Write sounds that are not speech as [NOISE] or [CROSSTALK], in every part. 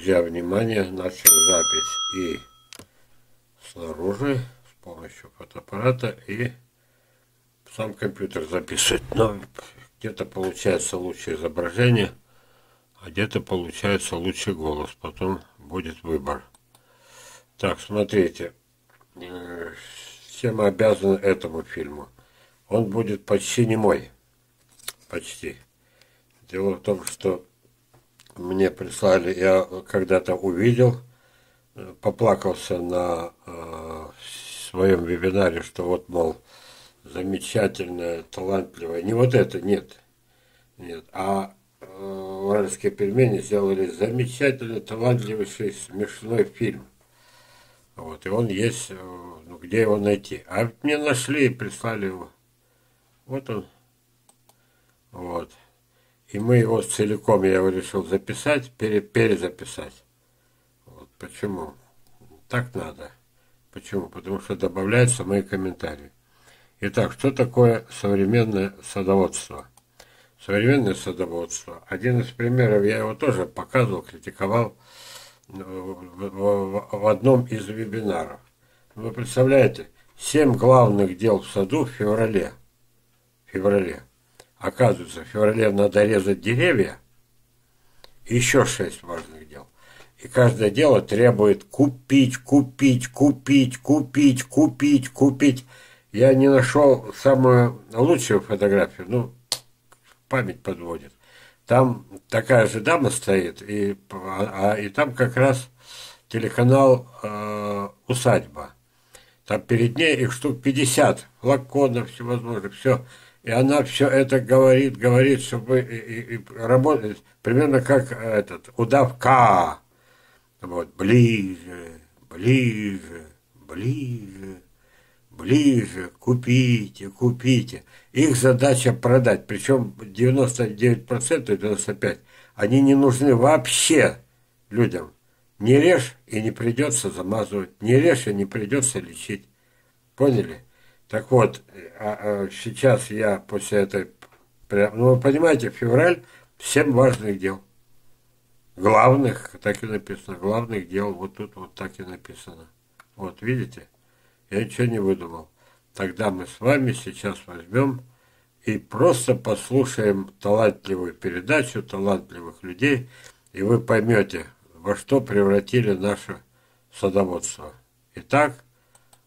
Друзья, внимание, начал запись и снаружи с помощью фотоаппарата и сам компьютер записывает. Но где-то получается лучшее изображение, а где-то получается лучший голос. Потом будет выбор. Так, смотрите. Э, все мы обязаны этому фильму. Он будет почти не мой. Почти. Дело в том, что мне прислали, я когда-то увидел, э, поплакался на э, своем вебинаре, что вот, мол, замечательная, талантливая, не вот это, нет, нет, а э, уральские пельмени сделали замечательный, талантливейший, смешной фильм. Вот, и он есть, э, ну, где его найти. А мне нашли и прислали его. Вот он. Вот. И мы его целиком, я его решил записать, пере, перезаписать. Вот почему? Так надо. Почему? Потому что добавляются мои комментарии. Итак, что такое современное садоводство? Современное садоводство. Один из примеров, я его тоже показывал, критиковал в, в одном из вебинаров. Вы представляете, семь главных дел в саду в феврале. В феврале. Оказывается, в феврале надо резать деревья. еще шесть важных дел. И каждое дело требует купить, купить, купить, купить, купить, купить. Я не нашел самую лучшую фотографию, ну, память подводит. Там такая же дама стоит, и, а, и там как раз телеканал э, «Усадьба». Там перед ней их штук 50 флаконов всевозможных, все. И она все это говорит, говорит, чтобы и, и, и работать примерно как этот удав К. Вот, ближе, ближе, ближе, ближе, купите, купите. Их задача продать, причем 99%, 95%, они не нужны вообще людям. Не режь, и не придется замазывать, не режь, и не придется лечить. Поняли? Так вот, а, а сейчас я после этой... Ну, вы понимаете, февраль – семь важных дел. Главных, так и написано, главных дел, вот тут вот так и написано. Вот, видите? Я ничего не выдумал. Тогда мы с вами сейчас возьмем и просто послушаем талантливую передачу талантливых людей, и вы поймете, во что превратили наше садоводство. Итак,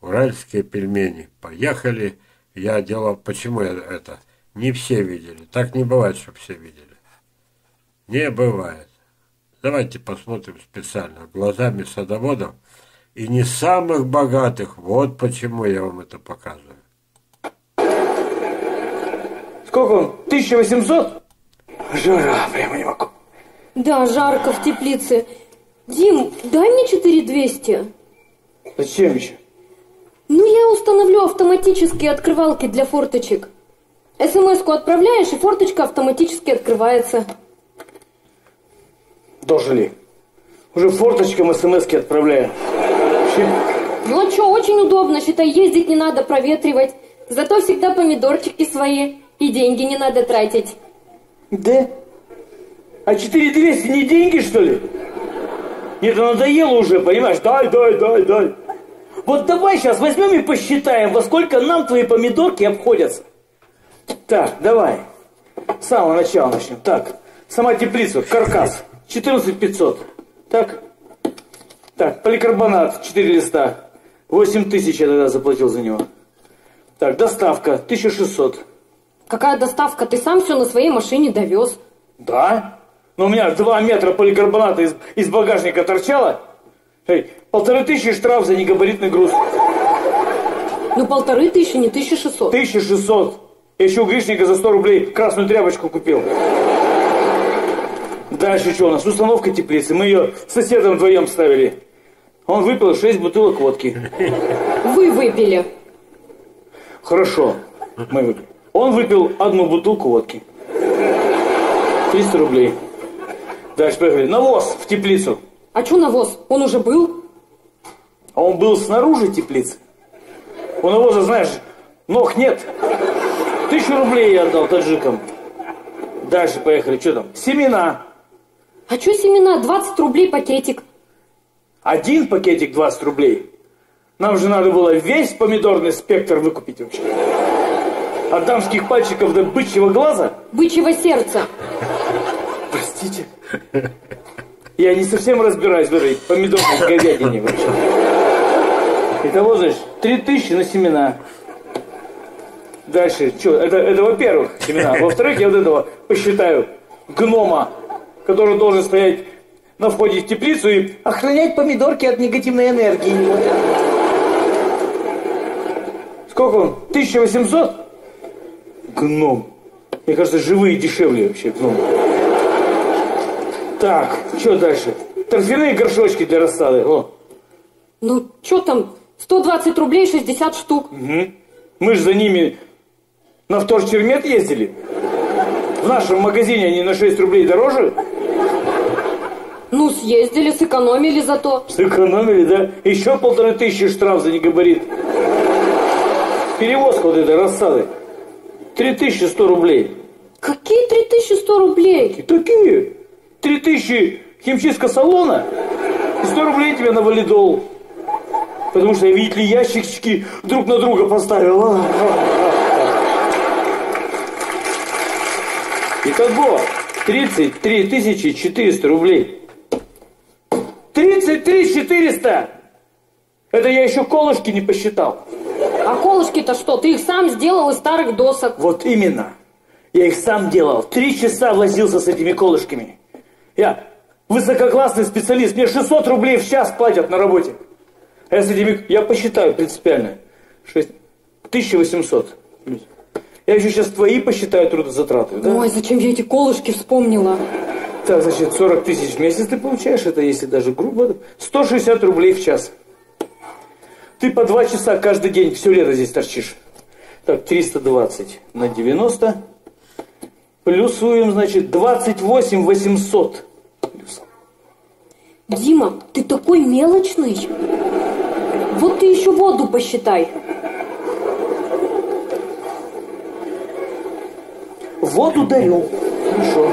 уральские пельмени. Поехали. Я делал, почему я это? Не все видели. Так не бывает, чтобы все видели. Не бывает. Давайте посмотрим специально глазами садоводов и не самых богатых. Вот почему я вам это показываю. Сколько он? 1800? Жара, прямо не могу. Да, жарко в теплице. Дим, дай мне 4200. Зачем еще? Ну, я установлю автоматические открывалки для форточек. СМС-ку отправляешь, и форточка автоматически открывается. Должен ли? Уже форточкам смс-ки отправляю. Ну а что, очень удобно, считай, ездить не надо, проветривать. Зато всегда помидорчики свои, и деньги не надо тратить. Да? А 4200 не деньги, что ли? Нет, надоело уже, понимаешь? Дай, дай, дай, дай. Вот давай сейчас возьмем и посчитаем, во сколько нам твои помидорки обходятся. Так, давай. С самого начала начнем. Так, сама теплица, каркас, 14 500. Так, так, поликарбонат, 4 листа. 8 тысяч я тогда заплатил за него. Так, доставка, 1600. Какая доставка? Ты сам все на своей машине довез. Да? Но у меня 2 метра поликарбоната из, из багажника торчало. Эй, полторы тысячи штраф за негабаритный груз. Ну, полторы тысячи, не тысяча шестьсот. Тысяча шестьсот. Я еще у Гришника за сто рублей красную тряпочку купил. Дальше что у нас? Установка теплицы. Мы ее с соседом вдвоем ставили. Он выпил шесть бутылок водки. Вы выпили. Хорошо, мы выпили. Он выпил одну бутылку водки. 300 рублей. Дальше поехали. Навоз в теплицу. А что навоз? Он уже был? А он был снаружи теплицы. У навоза, знаешь, ног нет. Тысячу рублей я отдал таджикам. Дальше поехали. Что там? Семена. А что семена? 20 рублей пакетик. Один пакетик 20 рублей. Нам же надо было весь помидорный спектр выкупить вообще. От дамских пальчиков до бычьего глаза. Бычьего сердца. Простите. Я не совсем разбираюсь в этой помидорной говядине вообще. Итого, значит, 3000 на семена. Дальше, что, это, это во-первых, семена. [LAUGHS] Во-вторых, я вот этого посчитаю гнома, который должен стоять на входе в теплицу и охранять помидорки от негативной энергии. Сколько он? 1800? Гном. Мне кажется, живые дешевле вообще гном. Так, что дальше? Торфяные горшочки для рассады. О. Ну, что там? 120 рублей 60 штук. Угу. Мы же за ними на вторчермет ездили. В нашем магазине они на 6 рублей дороже. Ну, съездили, сэкономили зато. Сэкономили, да? Еще полторы тысячи штраф за негабарит. Перевозка вот этой рассады. 3100 рублей. Какие 3100 рублей? И такие. 3000 химчистка салона и 100 рублей тебе на валидол. Потому что я, видите ли, ящички друг на друга поставил. А. Итого 33 400 рублей. 33 400! Это я еще колышки не посчитал. А колышки-то что? Ты их сам сделал из старых досок. Вот именно. Я их сам делал. Три часа возился с этими колышками. Я высококлассный специалист. Мне 600 рублей в час платят на работе. Я посчитаю принципиально. 6... 1800. Я еще сейчас твои посчитаю трудозатраты, да? Ой, зачем я эти колышки вспомнила? Так, значит, 40 тысяч в месяц ты получаешь, это если даже грубо, 160 рублей в час. Ты по два часа каждый день все лето здесь торчишь. Так, 320 на 90. Плюсуем, значит, 28 800. Дима, ты такой мелочный. Вот ты еще воду посчитай. Воду дарю. Хорошо.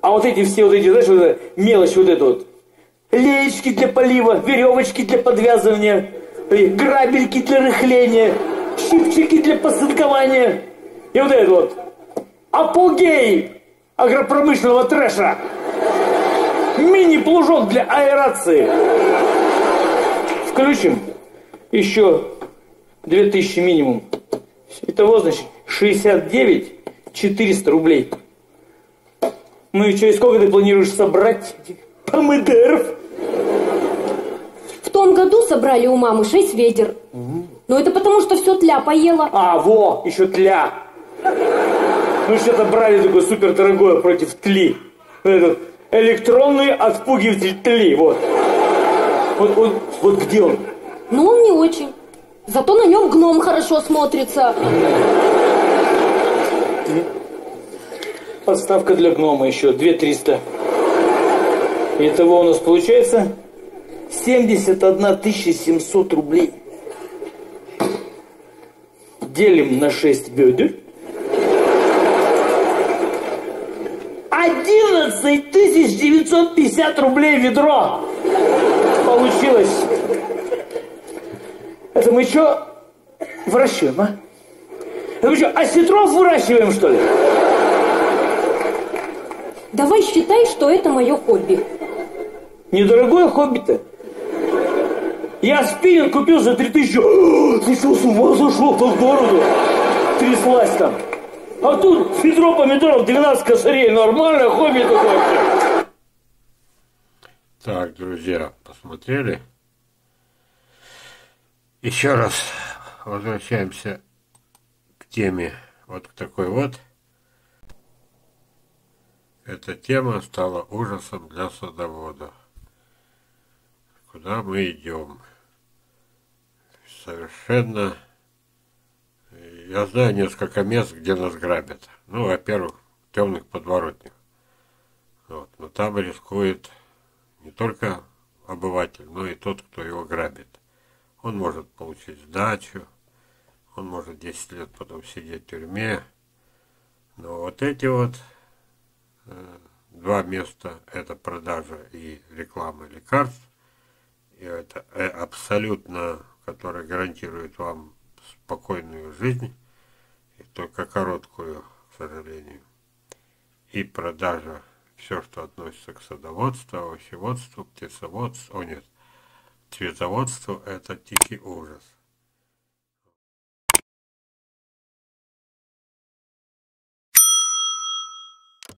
А вот эти все вот эти, знаешь, вот мелочь вот эта вот. Леечки для полива, веревочки для подвязывания, грабельки для рыхления, щипчики для посадкования. И вот это вот. Апогей агропромышленного трэша. Мини-плужок для аэрации. Включим еще 2000 минимум. Итого, значит, 69 400 рублей. Ну и через сколько ты планируешь собрать помидоров? В том году собрали у мамы 6 ведер. Угу. Но это потому, что все тля поела. А, во, еще тля. Ну что-то брали такое супер дорогое против тли. Этот электронный отпугиватель тли, вот. Вот, вот, вот где он? Ну, он не очень. Зато на нем гном хорошо смотрится. Подставка для гнома еще 2300. Итого у нас получается 71 700 рублей. Делим на 6 бедер. 11 950 рублей ведро Это мы что выращиваем, а? Это мы что, осетров выращиваем, что ли? Давай считай, что это мое хобби. Недорогое хобби-то. Я спиннинг купил за 3000. Ты что, с ума зашел по городу? Тряслась там. А тут ведро помидоров 12 косарей. Нормальное хобби такое. Так, друзья, посмотрели? Еще раз возвращаемся к теме вот к такой вот. Эта тема стала ужасом для садоводов. Куда мы идем? Совершенно... Я знаю несколько мест, где нас грабят. Ну, во-первых, темных подворотнях. Вот. Но там рискует не только обыватель, но и тот, кто его грабит. Он может получить сдачу, он может 10 лет потом сидеть в тюрьме. Но вот эти вот два места – это продажа и реклама лекарств, и это э, абсолютно, которое гарантирует вам спокойную жизнь, и только короткую, к сожалению, и продажа все, что относится к садоводству, овощеводству, птицеводству, о нет, цветоводству – это тихий ужас.